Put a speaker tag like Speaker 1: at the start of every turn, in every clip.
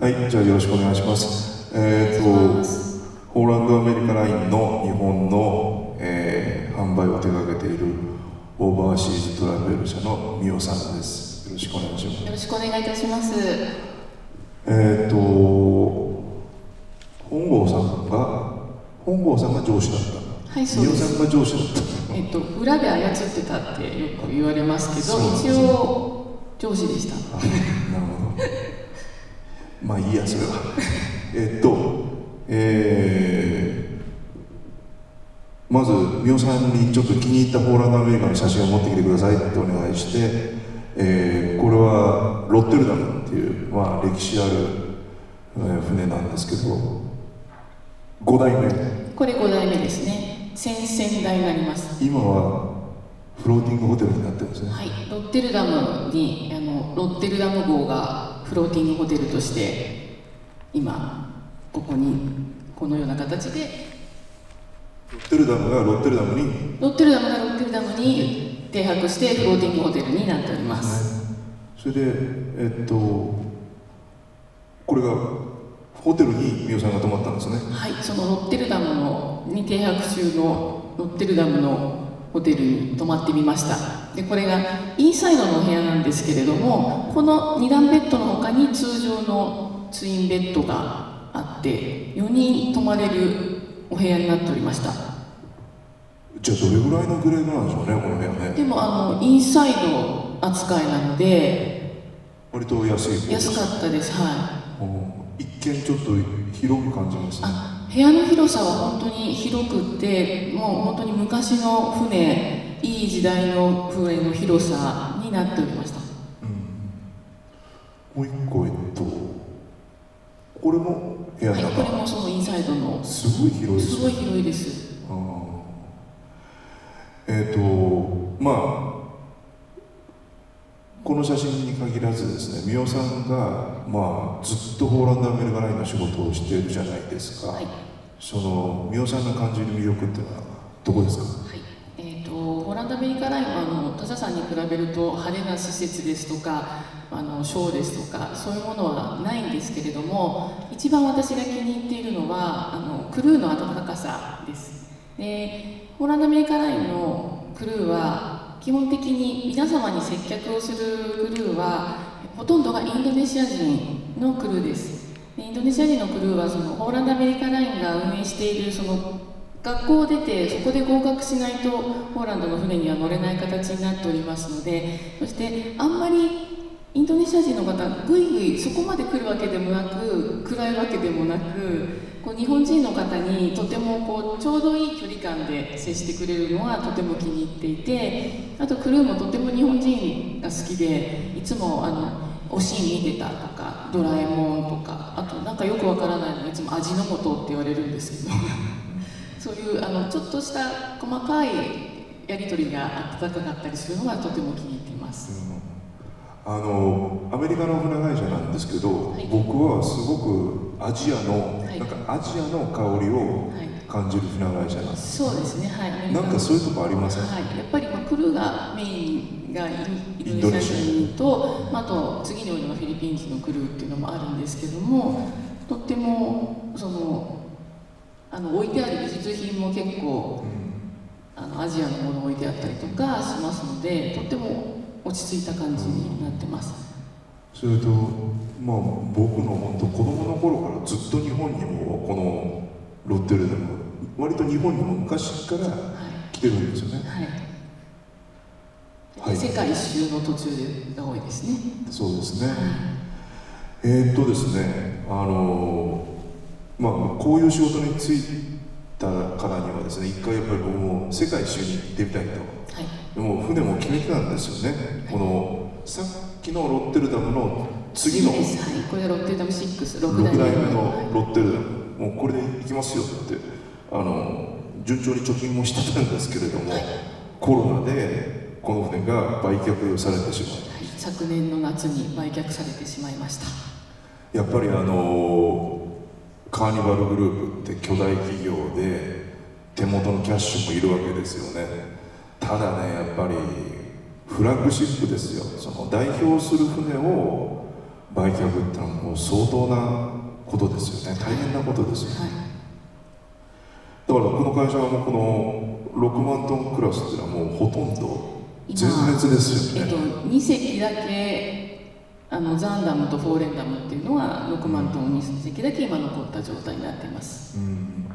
Speaker 1: はい、じゃあよろしくお願いします。えっ、と、ホーランドアメリカラインの日本の、えー販売を手掛けているオーバーシーズトラベル社のミオさんです。よろしくお願いします。
Speaker 2: よろしくお願いいたします。
Speaker 1: えっ、と、本郷さんが、本郷さんが上司だった。
Speaker 2: はいそうです
Speaker 1: が上司だった。
Speaker 2: えっと、裏で操ってたってよく言われますけど、一応、上司でした。
Speaker 1: あなるほど。まあいいや、それは。えっと、えーまず、美桜さんにちょっと気に入ったポーランドアメリカの写真を持ってきてくださいってお願いして、えーこれはロッテルダムっていう、まあ、歴史ある、えー船なんですけど、5代目、
Speaker 2: これ5代目ですね。先々代になります。
Speaker 1: 今はフローティングホテルになってるんですね。
Speaker 2: はい、ロッテルダムに、あの、ロッテルダム号がフローティングホテルとして、今、ここに、このような形で、
Speaker 1: ロッテルダムがロッテルダムに。
Speaker 2: ロッテルダムがロッテルダムに停泊してフローティングホテルになっております。
Speaker 1: それで、えっと、これがホテルに美桜さんが泊まったんですね。
Speaker 2: はい、そのロッテルダムのに停泊中のロッテルダムのホテルに泊まってみましたでこれがインサイドのお部屋なんですけれどもこの2段ベッドの他に通常のツインベッドがあって4人泊まれるお部屋になっておりました
Speaker 1: じゃあどれぐらいのグレードなんでしょうね、この部屋ね。
Speaker 2: でもあのインサイド扱いなので
Speaker 1: 割と安い方
Speaker 2: 安かったですはい
Speaker 1: うん一見ちょっと広く感じますね。
Speaker 2: あ部屋の広さは本当に広くってもう本当に昔の船いい時代の船の広さになっておりました。
Speaker 1: もう一個、えっと、これも部屋
Speaker 2: はい
Speaker 1: の中、
Speaker 2: これもそのインサイドの。す
Speaker 1: すごい広いです
Speaker 2: ごい
Speaker 1: ね。
Speaker 2: 広いです。
Speaker 1: えっと、まあ、この写真に限らずですね、美桜さんが、まあ、ずっとホーランドアメリカラインの仕事をしているじゃないですか。
Speaker 2: はい、
Speaker 1: その美桜さんが感じる魅力っていうのはどこですか？
Speaker 2: ランダアメリカラインはあの他社さんに比べると派手な施設ですとかあのショーですとかそういうものはないんですけれども一番私が気に入っているのはあのクルーの温かさです。でホランダアメリカラインのクルーは基本的に皆様に接客をするクルーはほとんどがインドネシア人のクルーです。でインドネシア人のクルーはそのホーランドアメリカラインが運営しているその学校を出てそこで合格しないとポーランドの船には乗れない形になっておりますのでそしてあんまりインドネシア人の方ぐいぐいそこまで来るわけでもなく暗いわけでもなくこう日本人の方にとてもこうちょうどいい距離感で接してくれるのはとても気に入っていてあとクルーもとても日本人が好きでいつもあのおしん見てたとかドラえもんとかあとなんかよくわからないのいつも味の素って言われるんですけど。そういうあのちょっとした細かいやり取りが温かかったりするのがとても気に入っています。
Speaker 1: あのアメリカの船会社なんですけど、
Speaker 2: はい。
Speaker 1: 僕はすごくアジアの、
Speaker 2: はい。
Speaker 1: なんかアジアの香りを
Speaker 2: はい。
Speaker 1: 感じる船会社なんです、
Speaker 2: そうですね、はい、
Speaker 1: なんかそういうとこありません、
Speaker 2: はい、やっぱりまあクルーがメインがインインドネシア人と、まあ、あと次に多いのがフィリピン人のクルーっていうのもあるんですけどもとってもそのあの置いてある美術品も結構あのアジアのもの置いてあったりとかしますのでとっても落ち着いた感じになってます。
Speaker 1: それとまあ僕の本当子供の頃からずっと日本にもこのロッテルでも割と日本にも昔から
Speaker 2: はい。
Speaker 1: 来てるんですよね。
Speaker 2: はい、
Speaker 1: はい。
Speaker 2: 世界一周の途中が多いですね。
Speaker 1: そうですね。えーっとですねあのまあこういう仕事に就いたからにはですね一回やっぱり僕も世界一周に行ってみたいと。
Speaker 2: はい、
Speaker 1: でも船も決めてたんですよね、このさっきのロッテルダムの次の。
Speaker 2: はい、これがロッテルダム6、6
Speaker 1: 6
Speaker 2: 代
Speaker 1: 代目。
Speaker 2: 目
Speaker 1: のロッテルダム、もうこれで行きますよって、あの順調に貯金もしてたんですけれども、コロナでこの船が売却されてしまう。
Speaker 2: はい、昨年の夏に売却されてしまいました。
Speaker 1: やっぱりあのカーニバルグループって巨大企業で手元のキャッシュもいるわけですよね。ただねやっぱりフラッグシップですよ。その代表する船を売却ってのはもう相当なことですよね。大変なことですよ、
Speaker 2: はい、
Speaker 1: だからこの会社はもうこの6万トンクラスっていうのはもうほとんど全
Speaker 2: 今
Speaker 1: 滅ですよね、
Speaker 2: えっと、2隻だけあのザンダムとフォーレンダムっていうのは6万トン2隻だけ今残った状態になっています。
Speaker 1: うん。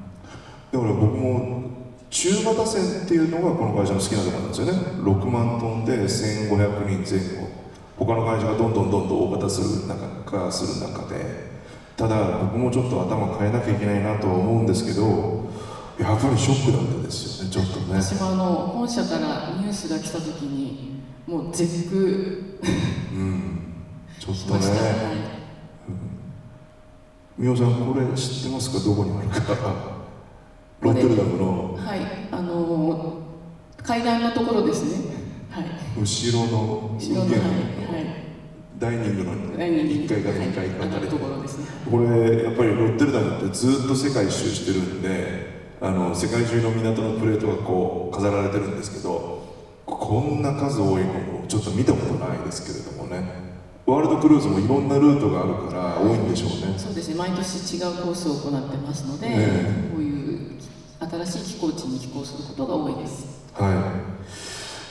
Speaker 1: だから僕も中型船っていうのがこの会社の好きなところなんですよね。6万トンで1500人前後。他の会社がどんどんどんどん大型する中化する中で。ただ僕もちょっと頭変えなきゃいけないなとは思うんですけどやっぱりショックだったですよねちょっとね。
Speaker 2: 私もあの本社からニュースが来た時にもう絶句
Speaker 1: うんちょっとね。
Speaker 2: はい
Speaker 1: みおさんこれ知ってますか？どこにあるか。ロッテルダムの。
Speaker 2: はい、あの階段のところですね。はい。
Speaker 1: 後ろの
Speaker 2: 後ろのはい、
Speaker 1: ダイニングの
Speaker 2: い。来年に
Speaker 1: 1階か
Speaker 2: はい
Speaker 1: 2階か
Speaker 2: あの
Speaker 1: あたり
Speaker 2: ところですね。
Speaker 1: これやっぱりロッテルダムってずっと世界一周してるんであの世界中の港のプレートがこう飾られてるんですけどこんな数多いのもちょっと見たことないですけれどもねワールドクルーズもいろんなルートがあるから多いんでしょうね
Speaker 2: そうですね。毎年違うコースを行ってますので、
Speaker 1: ええ
Speaker 2: こういう新しい飛行地に飛行することが多いです。
Speaker 1: はい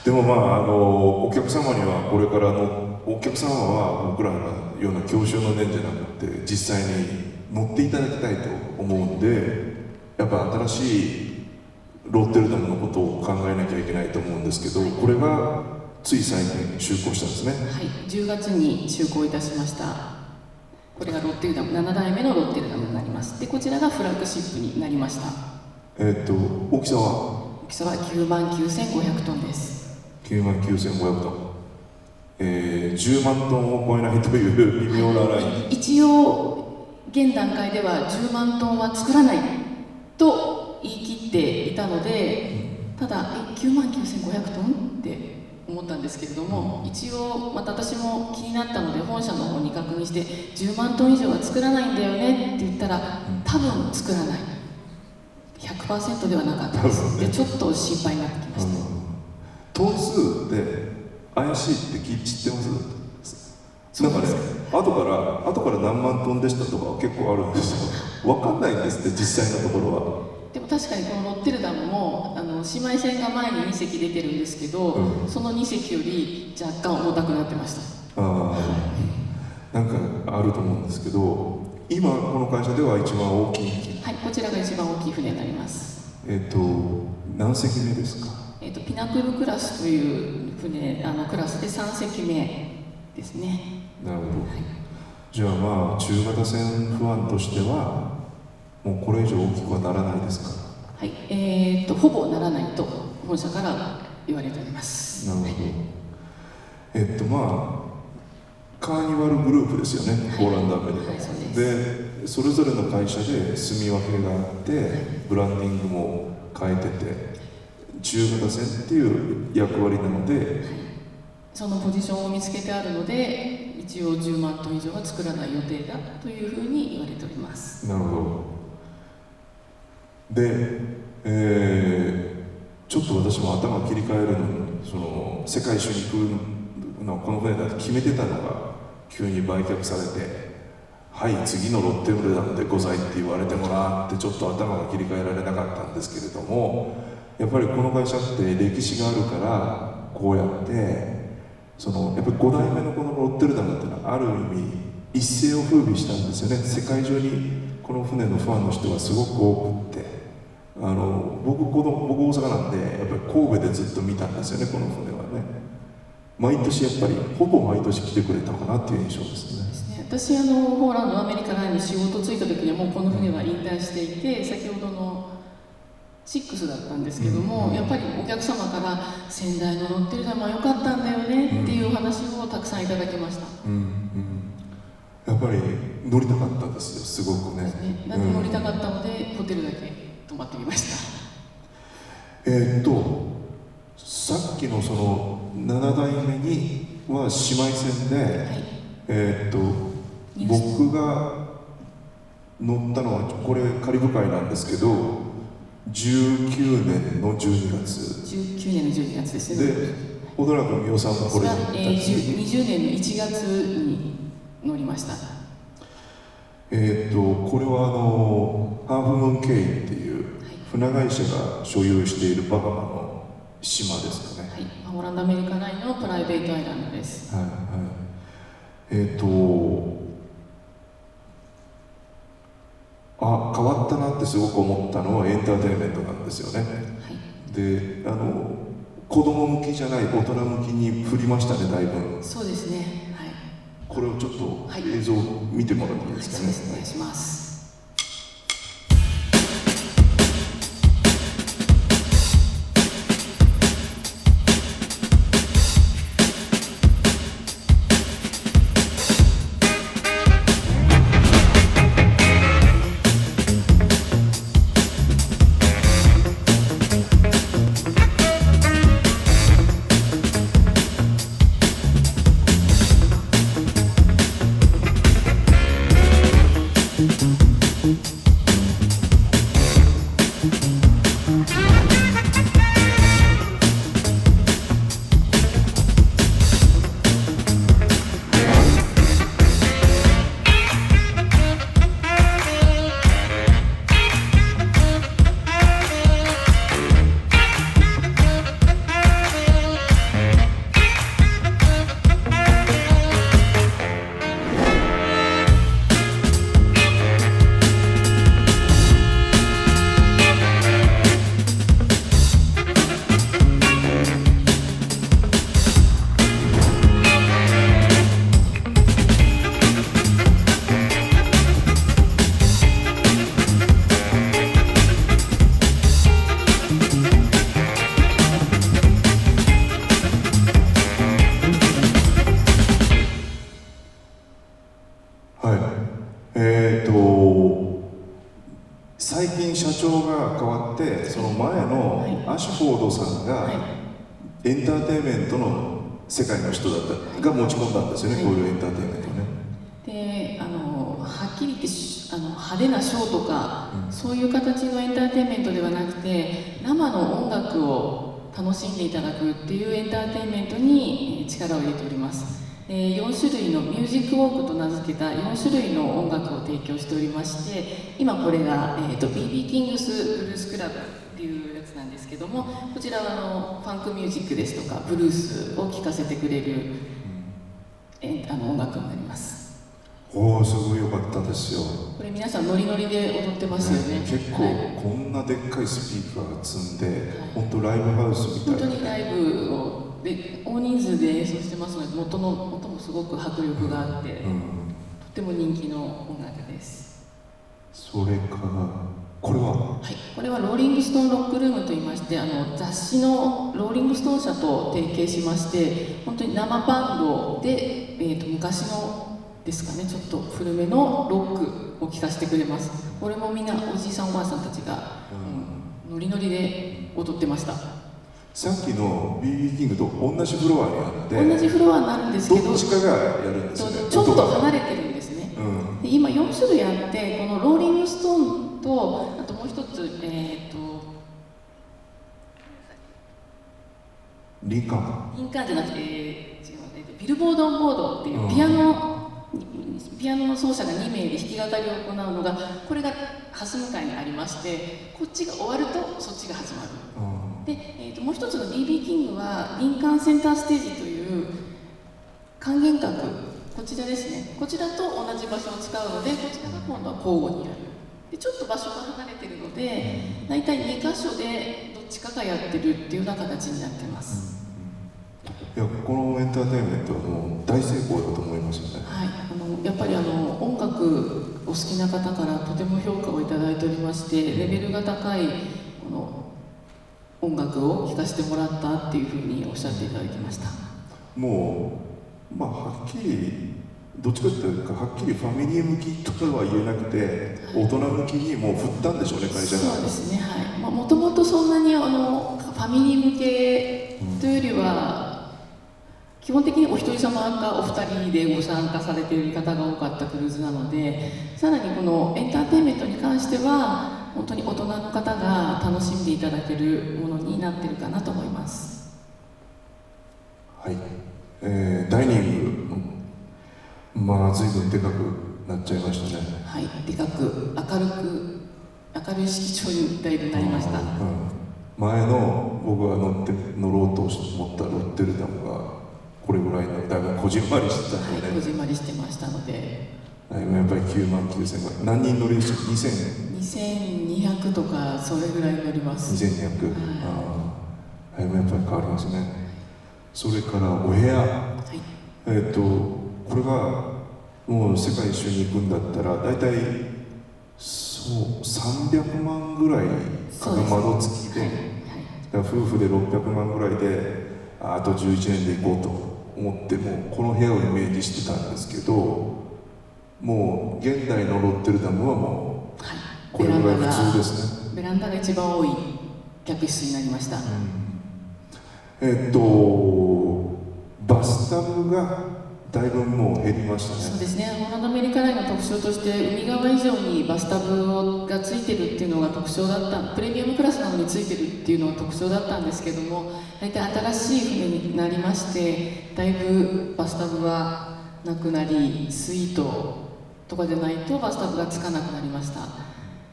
Speaker 1: でもまああのお客様にはこれからのお客様は僕らのような教習の念じゃなくて実際に乗っていただきたいと思うんでやっぱ新しいロッテルダムのことを考えなきゃいけないと思うんですけどこれがつい最近就航したんですね
Speaker 2: はい。10月に就航いたしました。これがロッテルダム7代目のロッテルダムになります。でこちらがフラッグシップになりました。
Speaker 1: えっと大きさは？
Speaker 2: 大きさは9万9500トンです。
Speaker 1: 9万9500トン、えー、10万トンを超えないという微妙なライン
Speaker 2: 一応現段階では10万トンは作らないと言い切っていたのでただえ9万9500トンって思ったんですけれども一応また私も気になったので本社の方に確認して10万トン以上は作らないんだよねって言ったら多分作らない。100%ではなかったです、
Speaker 1: ね。
Speaker 2: でちょっと心配になってきました、
Speaker 1: トン数で怪しいって聞知ってます？なんかね後から後から何万トンでしたとか結構あるんですよ。分かんないんですって実際のところは。
Speaker 2: でも確かにこのロッテルダムも姉妹船が前に2隻出てるんですけど、
Speaker 1: うん。
Speaker 2: その2隻より若干重たくなってました。
Speaker 1: あー。なんかあると思うんですけど今この会社では一番大きい。
Speaker 2: はいこちらが一番大きい船になります、
Speaker 1: えっ、と何隻目ですか？
Speaker 2: えー、とピナクルクラスという船あのクラスで3隻目ですね。
Speaker 1: なるほど。じゃあまあ中型船不安としてはもうこれ以上大きくはならないですか？
Speaker 2: はいえー、とほぼならないと本社から言われております。
Speaker 1: なるほど。えっとまあカーニバルグループですよね、
Speaker 2: はい。
Speaker 1: ポーランドアメリカ、
Speaker 2: はいで
Speaker 1: それぞれの会社で住み分けがあってブランディングも変えてて中型船っていう役割なので
Speaker 2: そのポジションを見つけてあるので一応10万トン以上は作らない予定だというふうに言われております。
Speaker 1: なるほど。で、えー。ちょっと私も頭切り替えるのにその世界一周に行くのはこの船だと決めてたのが急に売却されてはい次のロッテルダムでございって言われてもなってちょっと頭が切り替えられなかったんですけれどもやっぱりこの会社って歴史があるからこうやってそのやっぱり5代目のこのロッテルダムっていうのはある意味一世を風靡したんですよね。世界中にこの船のファンの人がすごく多くあの僕この僕大阪なんでやっぱり神戸でずっと見たんですよねこの船はね。毎年やっぱりほぼ毎年来てくれたかなっていう印象ですね。
Speaker 2: 私あのポーランドアメリカに仕事ついた時にはもうこの船は引退していて先ほどの6だったんですけども、
Speaker 1: うん。
Speaker 2: やっぱりお客様から仙台のロッテルダムは良かったんだよねっていうお話をたくさんいただきました、
Speaker 1: うんうん。やっぱり乗りたかったですよすごくね。
Speaker 2: ね、なんで乗りたかったので、ホテルだけ泊まってみました。
Speaker 1: えーっとさっきのその7代目には姉妹船で、
Speaker 2: はい。
Speaker 1: えーっと僕が乗ったのはこれカリブ海なんですけど19年の12月。
Speaker 2: 19年の12月ですね。
Speaker 1: で小田中美代さんもこれ
Speaker 2: それは、えー、
Speaker 1: に
Speaker 2: 10 20年の1月に乗りました。
Speaker 1: えー、っとこれはあのハーフムーンケイっていう船会社が所有しているバハマの島ですかね。
Speaker 2: はい。オランダアメリカ内のプライベートアイランドです。
Speaker 1: はいはい。えー、っとあ変わったなってすごく思ったのはエンターテインメントなんですよね。
Speaker 2: はい。
Speaker 1: であの子供向きじゃない大人向きに振りましたねだいぶ。
Speaker 2: そうですね。はい。
Speaker 1: これをちょっと
Speaker 2: はい。
Speaker 1: 映像見てもらっていいですかね、
Speaker 2: そうです。お願いします
Speaker 1: のアシュフォードさんが
Speaker 2: はい。
Speaker 1: エンターテインメントの世界の人だったが持ち込んだんですよね、
Speaker 2: はい。
Speaker 1: こういうエンターテインメントをね。
Speaker 2: であのはっきり言ってしあの派手なショーとか、
Speaker 1: うん。
Speaker 2: そういう形のエンターテインメントではなくて生の音楽を楽しんでいただくっていうエンターテインメントにえー力を入れておりますで4種類のミュージックウォークと名付けた4種類の音楽を提供しておりまして今これが、えー、と BB キングスブルースクラブっていうやつなんですけどもこちらはあのファンクミュージックですとかブルースを聴かせてくれる、えーあの音楽になります。
Speaker 1: おおすごい良かったですよ。
Speaker 2: これ皆さんノリノリで踊ってますよね。
Speaker 1: 結構
Speaker 2: はい。
Speaker 1: こんなでっかいスピーカーが積んで、
Speaker 2: い。
Speaker 1: 本当ライブハウスみたいな
Speaker 2: 本当にライブをで大人数で演奏してますので元の音もすごく迫力があって、と
Speaker 1: うん、
Speaker 2: っても人気の音楽です。
Speaker 1: それからこれは？
Speaker 2: はい、これはローリングストーンロックルームといいましてあの雑誌のローリングストーン社と提携しまして本当に生バンドで、えー、と昔のですかねちょっと古めのロックを聴かせてくれます。これもみんなおじいさんおばあさんたちが、うんノリノリで踊ってました
Speaker 1: さっきの BB キングと同じフロアにあって
Speaker 2: 同じフロアになるんですけど
Speaker 1: どっちかがやるんですよね。
Speaker 2: ちょっと離れてるんですね。
Speaker 1: うん。
Speaker 2: で今4種類あってこのローリングストーンとあともう一つえっ、と
Speaker 1: リンカーン。
Speaker 2: リンカーンじゃなくて、えー違うえビルボードオンボードっていう
Speaker 1: うん。
Speaker 2: ピアノ、ピアノの奏者が2名で弾き語りを行うのがこれが蓮向かいにありましてこっちが終わるとそっちが始まる。
Speaker 1: うん
Speaker 2: で、えー、ともう一つの BB キングは林間センターステージという還元閣こちらですね。こちらと同じ場所を使うのでこちらが今度は交互にやる。でちょっと場所が離れてるので大体2箇所でどっちかがやってるっていうような形になってます。
Speaker 1: いやこのエンターテインメントはもう大成功だと思いますよね。
Speaker 2: はい、あのやっぱりあの音楽お好きな方からとても評価をいただいておりましてレベルが高いこの音楽を聴かせてもらったっていうふうにおっしゃっていただきました。
Speaker 1: もうまあはっきりどっちかというとはっきりファミリー向きとかは言えなくて大人向きにもう振ったんでしょうね会社が。
Speaker 2: そうですね。はい。まあもともとそんなにあのファミリー向けというよりは基本的にお一人様かお二人でご参加されている方が多かったクルーズなのでさらにこのエンターテインメントに関しては本当に大人の方が楽しんでいただけるものになってるかなと思います。
Speaker 1: はい、えーダイニング、うんまあ随分でかくなっちゃいましたね。
Speaker 2: はい、でかく明るく明るい色調にだいぶなりました。
Speaker 1: うん。前の僕が乗って乗ろうと思ったロッテルダムがこれぐらいのだいぶこじんまりしてたん
Speaker 2: はい、こじんまりしてましたので、
Speaker 1: やっぱり9万9000ぐらい何人乗りでした？2000
Speaker 2: 2200とかそれぐらい乗ります。
Speaker 1: 2200、ああだいぶやっぱり変わりますね。それからお部屋。
Speaker 2: はい、
Speaker 1: えっ、とこれがもう世界一周に行くんだったら大体そう300万ぐらいかな窓付きで、
Speaker 2: はい、
Speaker 1: だから夫婦で600万ぐらいでああと11年で行こうと思ってもうこの部屋をイメージしてたんですけどもう現代のロッテルダムはも
Speaker 2: はい、
Speaker 1: うこれぐらい普通で
Speaker 2: が
Speaker 1: すね。
Speaker 2: ベランダが一番多い客室になりました。
Speaker 1: えっとバスタブがだいぶもう減りましたね。
Speaker 2: そうですね、ホランドアメリカラインの特徴として、海側以上にバスタブがついてるっていうのが特徴だった、プレミアムクラスなのについてるっていうのが特徴だったんですけども、大体新しい船になりまして、だいぶバスタブはなくなり、スイートとかでないとバスタブがつかなくなりました。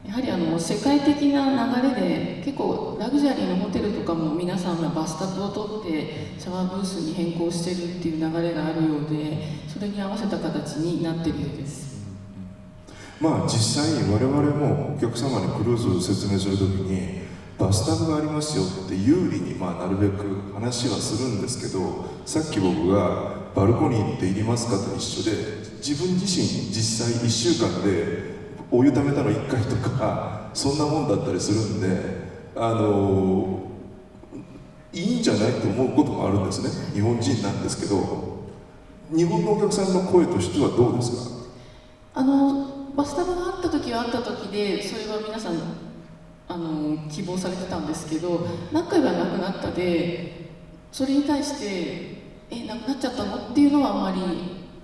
Speaker 2: やはりあの世界的な流れで結構ラグジュアリーのホテルとかも皆さんがバスタブを取ってシャワーブースに変更してるっていう流れがあるようでそれに合わせた形になってるようです
Speaker 1: まあ実際我々もお客様にクルーズを説明するときにバスタブがありますよって有利にまあなるべく話はするんですけどさっき僕がバルコニーっていりますか？と一緒で自分自身実際1週間でお湯ためたの1回とかそんなもんだったりするんであのいいんじゃないと思うこともあるんですね。日本人なんですけど。日本のお客さんの声としてはどうですか？
Speaker 2: あのバスタブがあった時はあった時でそれは皆さんあの希望されてたんですけど何回はなくなったでそれに対してえなくなっちゃったの？っていうのはあまり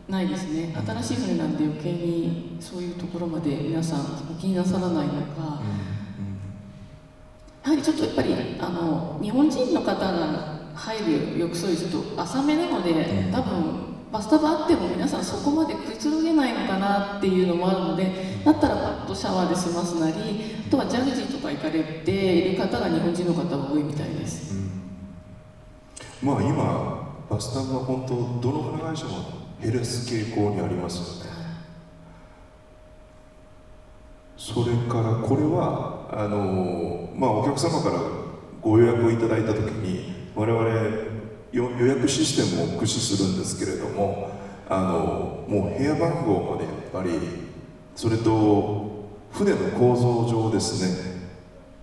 Speaker 2: ないですね。新しい船なんで余計にそういうところまで皆さんお気になさらないのか。やはりちょっとやっぱりあの日本人の方が入る浴槽よりちょっと浅めなので多分バスタブあっても皆さんそこまでくつろげないのかなっていうのもあるのでだったらパッとシャワーで済ますなりあとはジャグジーとか行かれている方が日本人の方が多いみたいです。
Speaker 1: まあ今バスタブは本当どの船会社も減らす傾向にありますよね。それからこれはあのまあお客様からご予約をいただいた時に我々予約システムを駆使するんですけれどもあのもう部屋番号までやっぱりそれと船の構造上ですね。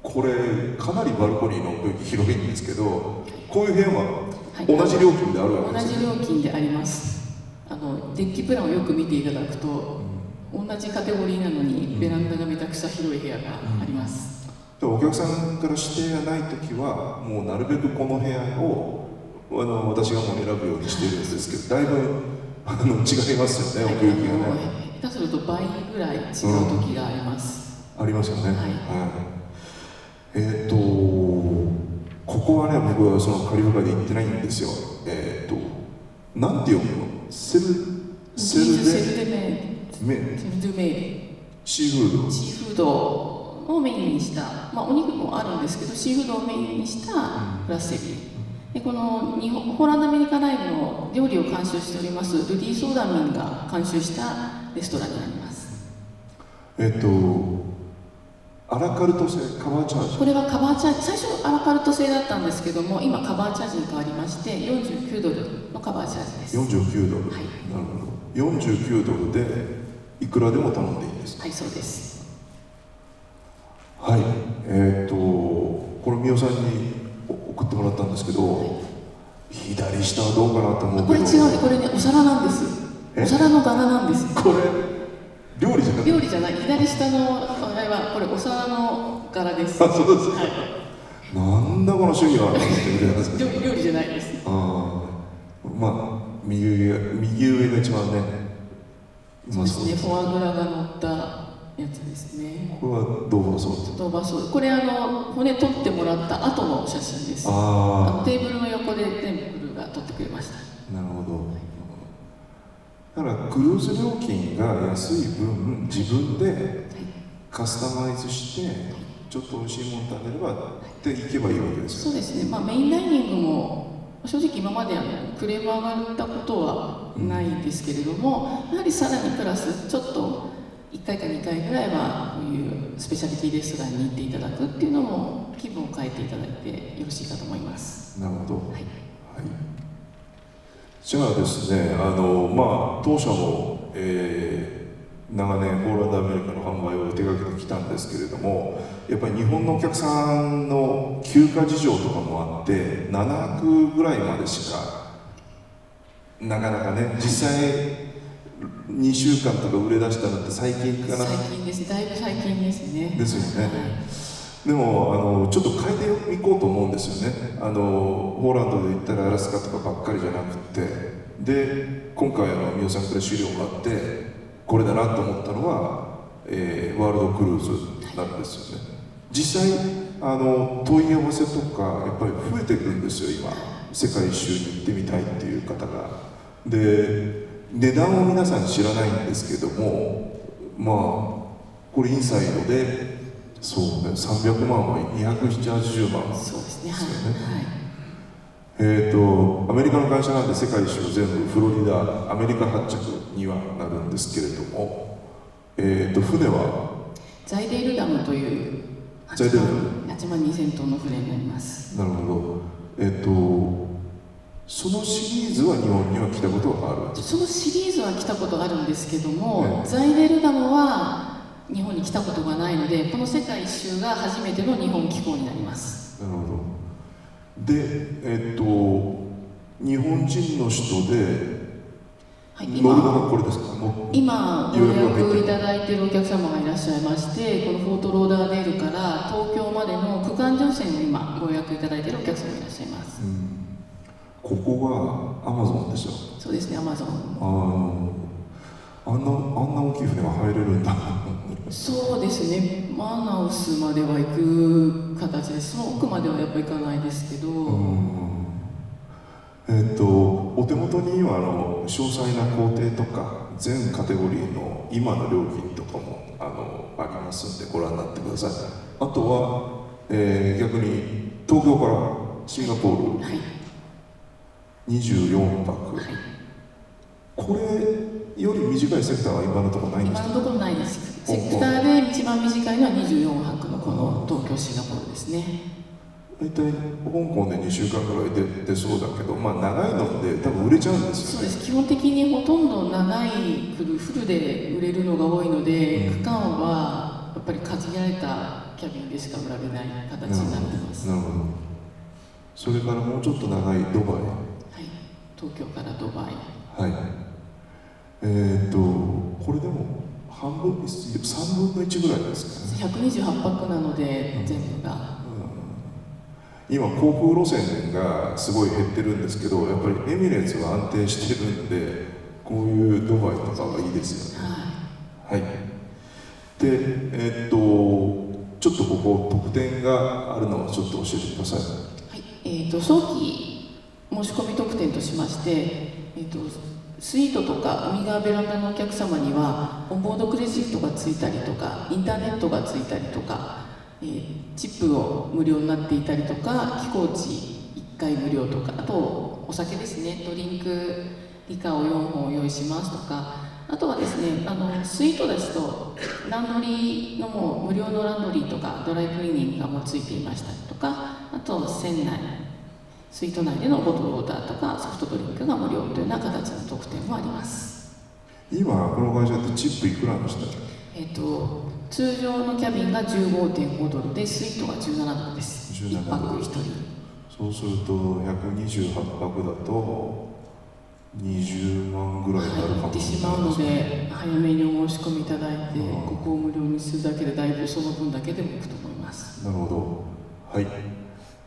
Speaker 1: これかなりバルコニーの奥行き広いんですけどこういう部屋は同じ料金であるわけ
Speaker 2: 同じ
Speaker 1: ですよ
Speaker 2: 料金であります。あのデッキプランをよく見ていただくと同じカテゴリーなのにベランダがめちゃくちゃ広い部屋があります、
Speaker 1: でお客さんから指定がない時はもうなるべくこの部屋をあの私がもう選ぶようにしてるんですけどだいぶあの違いますよね奥行きがね。
Speaker 2: 下手すると倍ぐらい違う時があります、
Speaker 1: ありますよね。
Speaker 2: はい。
Speaker 1: えっ、とここはね僕はそのカリブ海で行ってないんですよ。えっ、となんて読むの？セルセルデ
Speaker 2: ルデメ
Speaker 1: メ
Speaker 2: セルドメイ
Speaker 1: シーフード。
Speaker 2: シーフードをメインにした、まあ、お肉もあるんですけどシーフードをメインにしたプラスセリでこの日本ホランドアメリカライブの料理を監修しておりますルディ・ソーダミンが監修したレストランになります。
Speaker 1: えっ、とアラカルト製カバーチャージ。
Speaker 2: これはカバーチャージ。最初アラカルト製だったんですけども今カバーチャージに変わりまして49ドルのカバーチャージです。
Speaker 1: 49ドル、
Speaker 2: はい。
Speaker 1: なるほど49ドルでいくらでも頼んでいいんですか？
Speaker 2: はいそうです。
Speaker 1: はい。えっ、とこれ美代さんに送ってもらったんですけど左下はどうかなと思うけど。
Speaker 2: これ違うね。これねお皿なんです。
Speaker 1: え？
Speaker 2: お皿の柄なんです。
Speaker 1: これ料理じゃなくて？
Speaker 2: 料理じゃない。左下のあれはこれお皿の柄です。
Speaker 1: あそうです
Speaker 2: はい。
Speaker 1: なんだこの趣味は。っ
Speaker 2: 料理料理じゃないです。
Speaker 1: あー。まあ右上が右上が一番ね。う
Speaker 2: そうです
Speaker 1: まそうです
Speaker 2: ね。フォアグラが乗ったやつですね。
Speaker 1: これはどうもそうです？
Speaker 2: ドーバーソースこれあの骨取ってもらった後の写真です。あ
Speaker 1: あ
Speaker 2: のテーブルの横でテンプルが撮ってくれました。
Speaker 1: あなるほどだからクルーズ料金が安い分自分でカスタマイズしてちょっと美味しいもの食べればっていけばいいわけですよ。
Speaker 2: そうですね、まあ、メインダイニングも正直今まであのクレーム上がったことはないんですけれども、やはりさらにプラスちょっと1回か2回ぐらいはこういうスペシャリティレストランに行っていただくっていうのも気分を変えていただいてよろしいかと思います。
Speaker 1: なるほど、
Speaker 2: はい。
Speaker 1: はい、じゃあですねあのまあ当社も、えー長年ホーランドアメリカの販売を手掛けてきたんですけれどもやっぱり日本のお客さんの休暇事情とかもあって7泊ぐらいまでしかなかなかね実際2週間とか売れ出したのって最近かな。
Speaker 2: 最近です。だいぶ最近ですね。
Speaker 1: ですよね。
Speaker 2: はい
Speaker 1: でもあのちょっと変えていこうと思うんですよね。あのホーランドで言ったらアラスカとかばっかりじゃなくて。で今回あの三代さんから資料があってこれだなと思ったのは、えーワールドクルーズなんですよね。実際あの問い合わせとかやっぱり増えていくんですよ今。世界一周に行ってみたいっていう方が。で値段を皆さん知らないんですけどもまあこれインサイドでそうね。300万は270万。
Speaker 2: そうですね。はい。
Speaker 1: ですよね。
Speaker 2: はい。
Speaker 1: えー、とアメリカの会社なんで世界一周全部フロリダアメリカ発着にはなるんですけれども、えー、と船は？
Speaker 2: ザイデールダムという
Speaker 1: ザイデールダ
Speaker 2: 8万2000トンの船になります。
Speaker 1: なるほど。えっ、とそのシリーズは日本には来たことがある
Speaker 2: そのシリーズは来たことあるんですけども、
Speaker 1: ええ。
Speaker 2: ザイデルダムは日本に来たことがないのでこの世界一周が初めての日本寄港になります。
Speaker 1: なるほど。でえっ、と日本人の人で
Speaker 2: はい
Speaker 1: 乗るの
Speaker 2: 今
Speaker 1: がこれですか？もう
Speaker 2: 今ご
Speaker 1: 予約
Speaker 2: いただいているお客様がいらっしゃいましてこのフォートローダーデールから東京までの区間乗船を今ご予約いただいているお客様がいらっしゃいます
Speaker 1: うんここがアマゾンですよ
Speaker 2: そうですねアマゾン
Speaker 1: あのあんなあんな大きい船が入れるんだ。
Speaker 2: そうですね。マナウスまでは行く形です。その奥まではやっぱ行かないですけど、
Speaker 1: うんえっとお手元にはあの詳細な工程とか全カテゴリーの今の料金とかもあのありますんでご覧になってください。あとは、えー逆に東京からシンガポール。
Speaker 2: はい。
Speaker 1: 24泊。
Speaker 2: はい。
Speaker 1: これより短いセクターは今のところないんですか？
Speaker 2: 今のところないです。セクターで一番短いのは24泊のこの東京シンガポールですね。
Speaker 1: 大体香港で2週間ぐらい出出そうだけどまあ長いので多分売れちゃうんですよね。
Speaker 2: そうです。基本的にほとんど長いフルフルで売れるのが多いので、
Speaker 1: うん。
Speaker 2: 区間はやっぱり限られたキャビンでしか売られない形になってます、
Speaker 1: なるほど。それからもうちょっと長いドバイ。
Speaker 2: はい、東京からドバイ。
Speaker 1: はいえー、っとこれでも半分3分の1ぐらいですかね、
Speaker 2: 128泊なので全部が。
Speaker 1: 今航空路線がすごい減ってるんですけどやっぱりエミレーツは安定してるんでこういうドバイとかはいいですよね。
Speaker 2: はい。
Speaker 1: はい。でえーっとちょっとここ特典があるのをちょっと教えてください。
Speaker 2: はい。えー、と早期申し込み特典としまして、えー、とスイートとか海側ベランダのお客様にはオンボードクレジットがついたりとかインターネットがついたりとか、えーチップを無料になっていたりとか寄港地1回無料とかあとお酒ですね。ドリンクリカを4本用意しますとかあとはですねあのスイートですとランドリーのも無料のランドリーとかドライクリーニングがもうついていましたりとかあと船内スイート内でのボトルウォーターとかソフトドリンクが無料というような形の特典もあります。
Speaker 1: 今この会社ってチップいくらでした
Speaker 2: えっ、と通常のキャビンが15.5ドルでスイートが17ドルです。
Speaker 1: 17
Speaker 2: 1泊1人。
Speaker 1: そうすると128泊だと20万ぐらいになるか
Speaker 2: 入っ
Speaker 1: も
Speaker 2: てしまうので早めにお申し込みいただいて
Speaker 1: うん。
Speaker 2: ここを無料にするだけでだいぶその分だけでもいくと思います。
Speaker 1: なるほど。はい。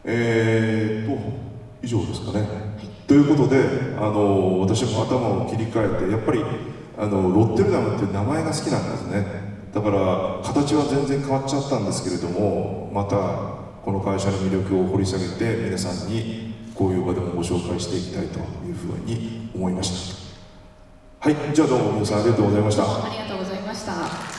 Speaker 1: えー、と以上ですかね、ということであの私も頭を切り替えてやっぱりあのロッテルダムっていう名前が好きなんですね。だから形は全然変わっちゃったんですけれどもまたこの会社の魅力を掘り下げて皆さんにこういう場でもご紹介していきたいというふうに思いました。はいじゃあどうも皆さんありがとうございました。
Speaker 2: ありがとうございました。